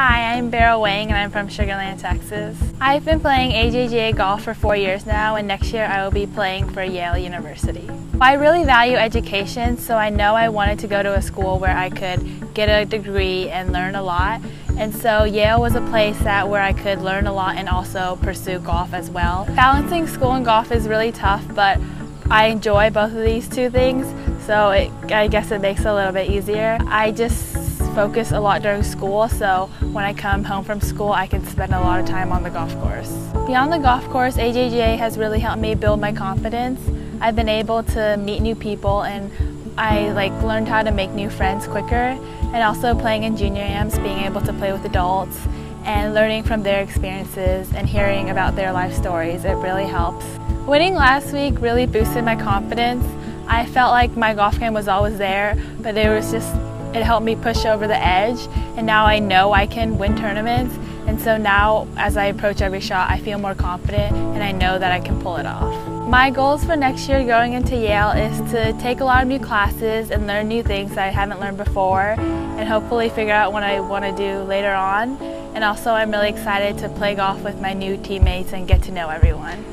Hi, I'm Beryl Wang and I'm from Sugar Land, Texas. I've been playing AJGA golf for four years now and next year I will be playing for Yale University. I really value education so I know I wanted to go to a school where I could get a degree and learn a lot and so Yale was a place that where I could learn a lot and also pursue golf as well. Balancing school and golf is really tough but I enjoy both of these two things so it, I guess it makes it a little bit easier. I just focus a lot during school, so when I come home from school, I can spend a lot of time on the golf course. Beyond the golf course, AJGA has really helped me build my confidence. I've been able to meet new people and I like learned how to make new friends quicker and also playing in junior AMs, being able to play with adults and learning from their experiences and hearing about their life stories, it really helps. Winning last week really boosted my confidence. I felt like my golf game was always there, but it was just it helped me push over the edge and now I know I can win tournaments and so now as I approach every shot I feel more confident and I know that I can pull it off. My goals for next year going into Yale is to take a lot of new classes and learn new things that I haven't learned before and hopefully figure out what I want to do later on and also I'm really excited to play golf with my new teammates and get to know everyone.